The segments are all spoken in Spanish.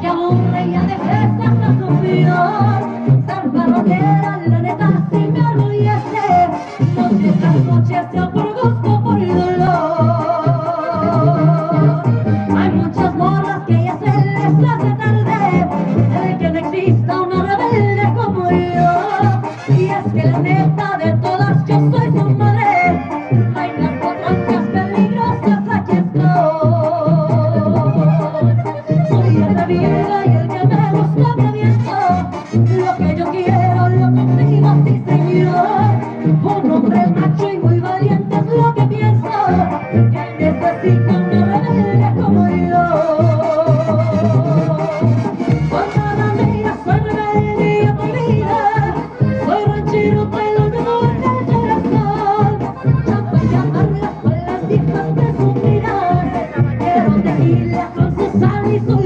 que aburre ya de fiestas a sufrir Ser parroquiera, la neta si me orgullece Noche tras noche sea por gusto, por dolor. Hay muchas morras que ya se les hace tarde. El que no exista una rebelde como yo. Y es que la neta de todas yo soy su madre Lo que yo quiero lo consigo, sí señor. Un hombre macho y muy valiente es lo que pienso Que necesita una rebelde como yo. Con nada mía soy rebelde y atrevida Soy ranchero, traigo de norte al corazón. Chapa y con las viejas presumidas Quiero tequila con su sal y su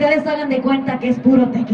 ustedes hagan de cuenta que es puro tequila.